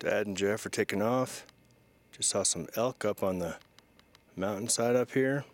Dad and Jeff are taking off. Just saw some elk up on the mountainside up here.